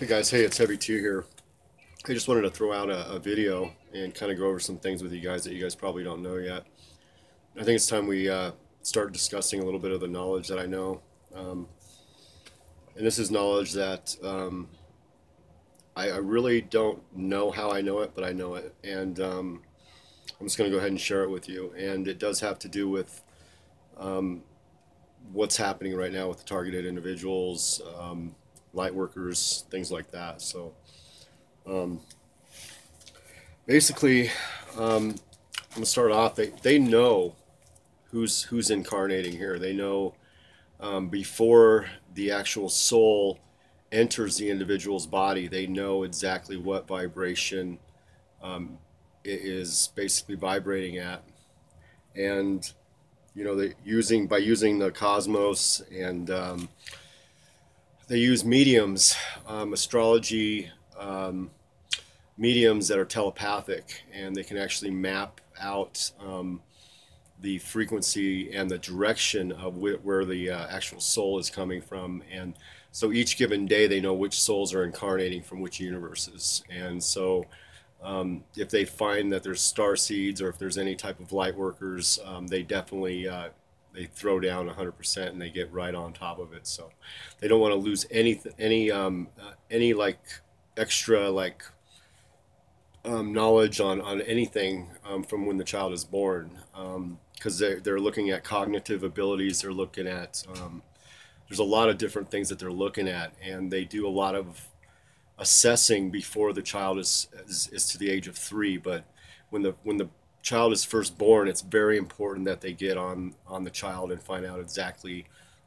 Hey guys, hey, it's Heavy 2 here. I just wanted to throw out a, a, video and kind of go over some things with you guys that you guys probably don't know yet. I think it's time we uh, start discussing a little bit of the knowledge that I know. Um, and this is knowledge that um, I, I, really don't know how I know it, but I know it. And um, I'm just going to go ahead and share it with you. And it does have to do with um, what's happening right now with the targeted individuals, um, light workers, things like that. So um, basically, um, I'm gonna start off. They they know who's who's incarnating here. They know um, before the actual soul enters the individual's body. They know exactly what vibration um, it is basically vibrating at, and you know, they using by using the cosmos and um, they use mediums, um, astrology um, mediums that are telepathic, and they can actually map out um, the frequency and the direction of wh where the uh, actual soul is coming from. And so each given day, they know which souls are incarnating from which universes. And so um, if they find that there's star seeds or if there's any type of light workers, um, they definitely uh, they throw down 100% and they get right on top of it. So they don't want to lose any any um, uh, any like extra like um, knowledge on on anything um, from when the child is born because um, they're they're looking at cognitive abilities. They're looking at um, there's a lot of different things that they're looking at, and they do a lot of assessing before the child is, is, is to the age of three. But when the when the child is first born, it's very important that they get on on the child and find out exactly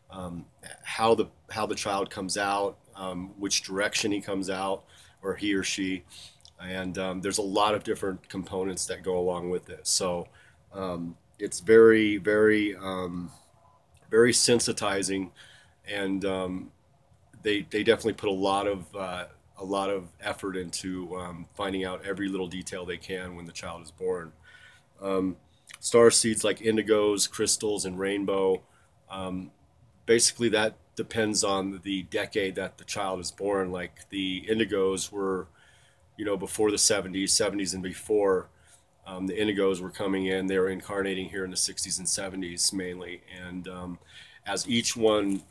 um, how the how the child comes out, um, which direction he comes out, or he or she, and um, there's a lot of different components that go along with it. So um, it's very very um, very sensitizing, and um, they they definitely put a lot of uh, a lot of effort into finding out every little detail they can when the child is born. Um, star seeds like indigos, crystals, and rainbow. Um, basically, that depends on the decade that the child is born. Like the indigos were, you know, before the 70s, 70s, and before. Um, the indigos were coming in. They were incarnating here in the 60s and 70s mainly. And um, as each one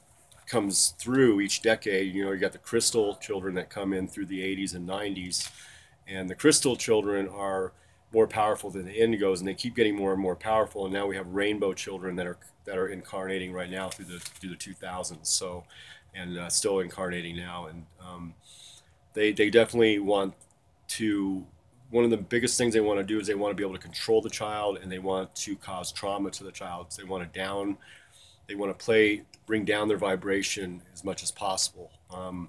comes through each decade, you know, you got the crystal children that come in through the 80s and 90s. And the crystal children are more powerful than the indigos, and they keep getting more and more powerful. And now we have rainbow children that are that are incarnating right now through the through the 2000s. So, and uh, still incarnating now, and um, they they definitely want to. One of the biggest things they want to do is they want to be able to control the child, and they want to cause trauma to the child. So they want to down, they want to play, bring down their vibration as much as possible. Um,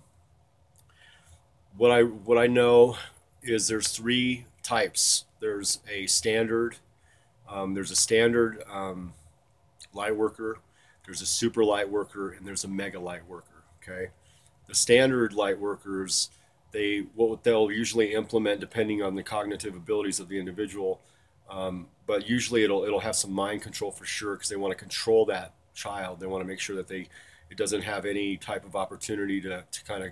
what I what I know is there's three types there's a standard, um, there's a standard um, light worker, there's a super light worker, and there's a mega light worker. Okay, the standard light workers, they what they'll usually implement depending on the cognitive abilities of the individual, um, but usually it'll it'll have some mind control for sure because they want to control that child. They want to make sure that they it doesn't have any type of opportunity to, to kind of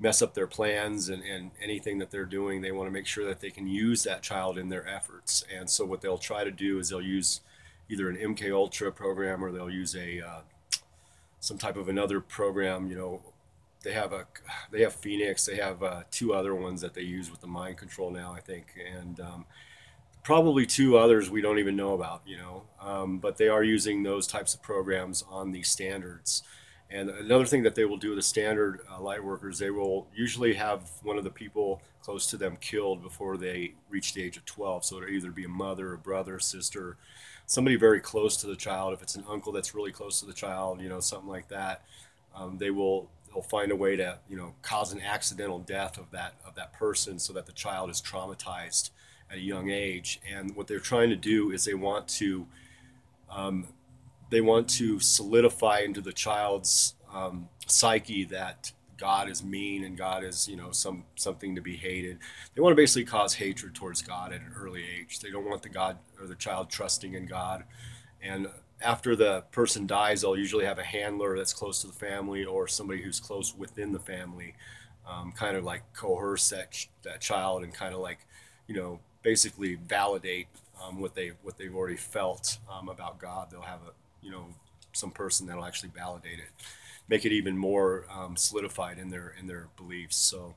mess up their plans and, and anything that they're doing. They want to make sure that they can use that child in their efforts. And so what they'll try to do is they'll use either an MK Ultra program or they'll use a uh, some type of another program. You know, they have a they have Phoenix. They have uh, two other ones that they use with the mind control now, I think, and um, probably two others we don't even know about. You know, um, but they are using those types of programs on these standards. And another thing that they will do, with the standard uh, light workers, they will usually have one of the people close to them killed before they reach the age of 12. So it'll either be a mother, a brother, a sister, somebody very close to the child. If it's an uncle that's really close to the child, you know, something like that, um, they will they'll find a way to you know cause an accidental death of that of that person so that the child is traumatized at a young age. And what they're trying to do is they want to um, they want to solidify into the child's um, psyche that God is mean and God is, you know, some something to be hated. They want to basically cause hatred towards God at an early age. They don't want the God or the child trusting in God. And after the person dies, they'll usually have a handler that's close to the family or somebody who's close within the family um, kind of like coerce that that child and kind of like you know basically validate um, what they what they've already felt um, about God. They'll have a you know some person that'll actually validate it, make it even more um, solidified in their in their beliefs. So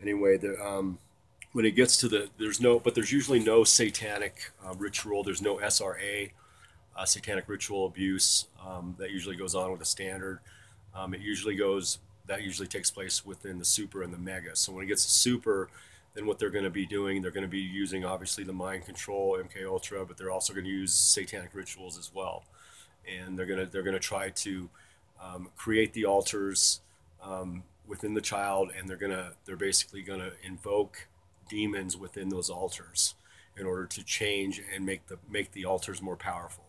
anyway, the um, when it gets to the there's no but there's usually no satanic uh, ritual. There's no SRA. Uh, satanic ritual abuse um, that usually goes on with a standard. Um, it usually goes that usually takes place within the super and the mega. So when it gets to super, then what they're going to be doing, they're going to be using obviously the mind control, MK Ultra, but they're also going to use satanic rituals as well, and they're to they're to try to um, create the alters um, within the child, and they're gonna they're basically to invoke demons within those alters in order to change and make the make the alters more powerful.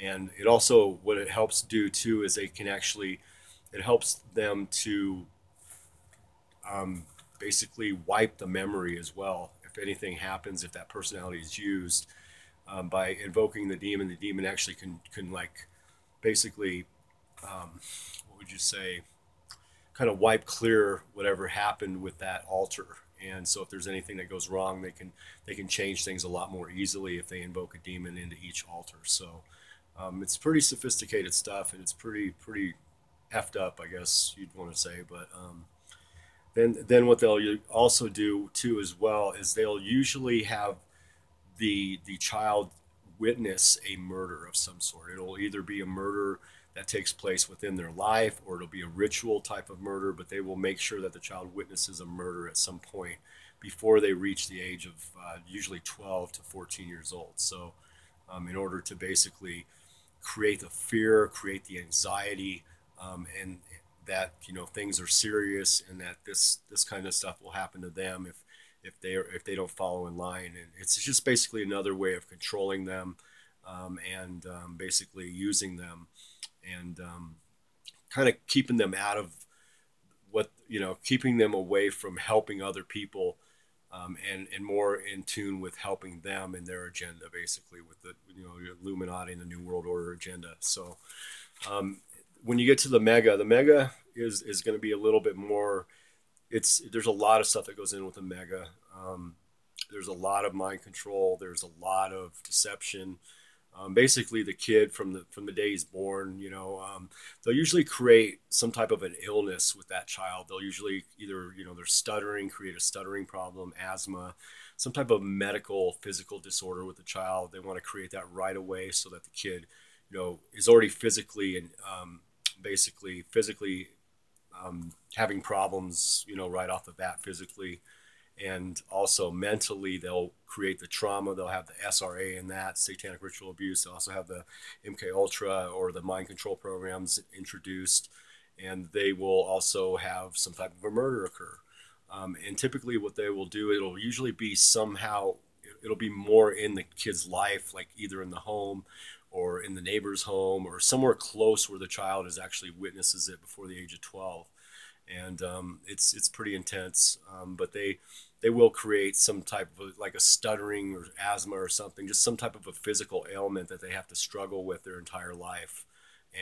And it also what it helps do too is they can actually it helps them to um, basically wipe the memory as well. If anything happens, if that personality is used um, by invoking the demon, the demon actually can can like basically um, what would you say, kind of wipe clear whatever happened with that alter. And so if there's anything that goes wrong, they can they can change things a lot more easily if they invoke a demon into each alter. So um, it's pretty sophisticated stuff, and it's pretty pretty effed up, I guess you'd want to say. But um, then then what they'll also do too as well is they'll usually have the the child witness a murder of some sort. It'll either be a murder that takes place within their life or it'll be a ritual type of murder, but they will make sure that the child witnesses a murder at some point before they reach the age of uh, usually 12 to 14 years old. So, um, in order to basically create the fear, create the anxiety, um, and that you know things are serious and that this this kind of stuff will happen to them if if they if they don't follow in line and it's just basically another way of controlling them um, and um, basically using them and um, kind of keeping them out of what you know keeping them away from helping other people um, and and more in tune with helping them and their agenda basically with the you know Illuminati and the New World Order agenda so um, when you get to the mega, the mega is is going to be a little bit more. It's there's a lot of stuff that goes in with the mega. Um, there's a lot of mind control. There's a lot of deception. Um, basically, the kid from the from the day he's born, you know, um, they'll usually create some type of an illness with that child. They'll usually either you know they're stuttering, create a stuttering problem, asthma, some type of medical physical disorder with the child. They want to create that right away so that the kid, you know, is already physically and um, basically physically um, having problems, you know, right off the bat physically. And also mentally, they'll create the trauma. They'll have the SRA in that satanic ritual abuse. They also have the MK Ultra or the mind control programs introduced, and they will also have some type of a murder occur. Um, and typically, what they will do, it'll usually be somehow, it'll be more in the kid's life, like either in the home or in the neighbor's home or somewhere close where the child is actually witnesses it before the age of 12 and um, it's it's pretty intense um, but they they will create some type of like a stuttering or asthma or something just some type of a physical ailment that they have to struggle with their entire life.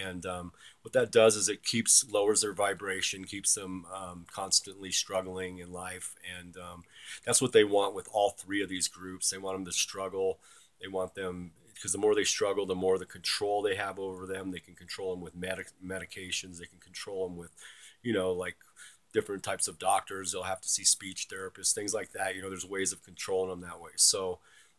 And um, what that does is it keeps lowers their vibration keeps them um, constantly struggling in life. And um, that's what they want with all three of these groups. They want them to struggle. They want them because the more they struggle, the more the control they have over them. They can control them with medic- medications. They can control them with, you know, like different types of doctors. They'll have to see speech therapists, things like that. You know, there's ways of controlling them that way. So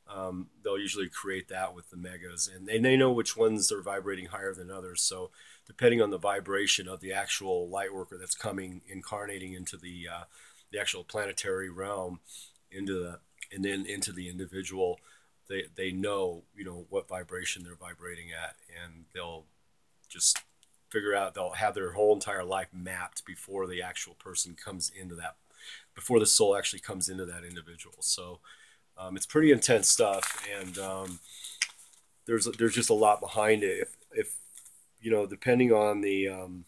um, they'll usually create that with the megas, and they, they know which ones are vibrating higher than others. So depending on the vibration of the actual light worker that's coming, incarnating into the uh, the actual planetary realm, into the and then into the individual they they know you know what vibration they're vibrating at, and they'll just figure out they'll have their whole entire life mapped before the actual person comes into that before the soul actually comes into that individual. So um, it's pretty intense stuff, and um, there's there's just a lot behind it. If if you know, depending on the um,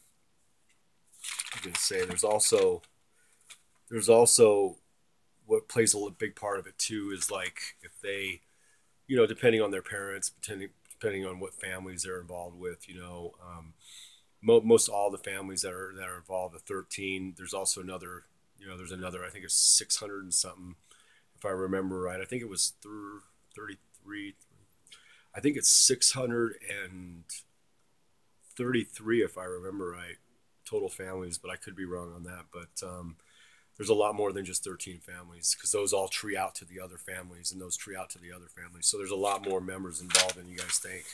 I'm gonna say there's also there's also what plays a big part of it too is like if they you know, depending on their parents, depending depending on what families they're involved with, you know, um, mo- most all the families that are that are involved, the 13. There's also another you know, there's another. I think it's 600 and something, if I remember right. I think it was 33. I think it's 633 if I remember right, total families. But I could be wrong on that. But um, there's a lot more than just 13 families because those all tree out to the other families and those tree out to the other families. So there's a lot more members involved than you guys think.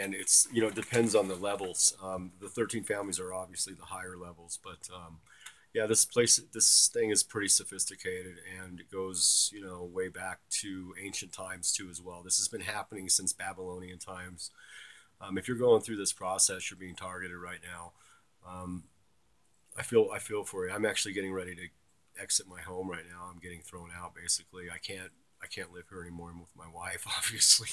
And it's, you know, it depends on the levels. Um, the 13 families are obviously the higher levels, but um, yeah, this place, this thing is pretty sophisticated and it goes, you know, way back to ancient times too, as well. This has been happening since Babylonian times. Um, if you're going through this process, you're being targeted right now. Um, I feel I feel for you. I'm actually getting ready to exit my home right now. I'm getting thrown out basically. I can't I can't live here anymore. I'm with my wife, obviously,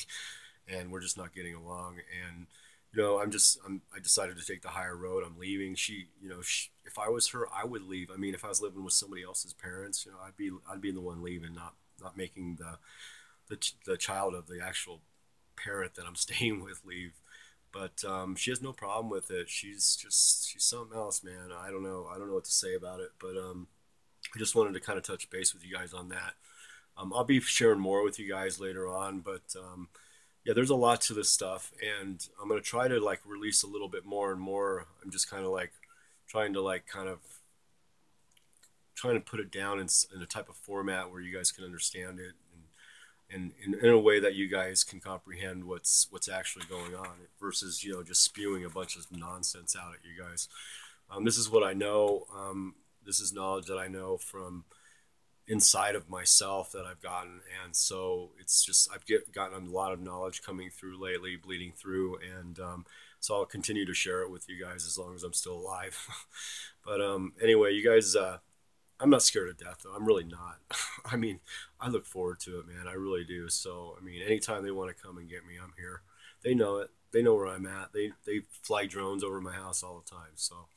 and we're just not getting along. And you know, I'm just I'm I decided to take the higher road. I'm leaving. She, you know, she, if I was her, I would leave. I mean, if I was living with somebody else's parents, you know, I'd be I'd be the one leaving, not not making the the the child of the actual parent that I'm staying with leave. But um, she has no problem with it. She's just she's something else, man. I don't know. I don't know what to say about it, but um, I just wanted to kind of touch base with you guys on that. Um, I'll be sharing more with you guys later on, but um, yeah, there's a lot to this stuff, and I'm gonna try to like release a little bit more and more. I'm just kind of like trying to like kind of trying to put it down in, in a type of format where you guys can understand it and, and in, in a way that you guys can comprehend what's what's actually going on versus you know just spewing a bunch of nonsense out at you guys. Um, this is what I know. Um, this is knowledge that I know from inside of myself that I've gotten, and so it's just I've get, gotten a lot of knowledge coming through lately, bleeding through, and um, so I'll continue to share it with you guys as long as I'm still alive. but um, anyway, you guys, uh, I'm not scared of death though. I'm really not. I mean, I look forward to it, man. I really do. So I mean, anytime they want to come and get me, I'm here. They know it. They know where I'm at. They they fly drones over my house all the time. So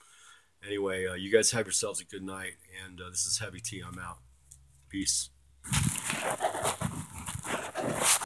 anyway, uh, you guys have yourselves a good night. And uh, this is Heavy T. I'm out. Peace.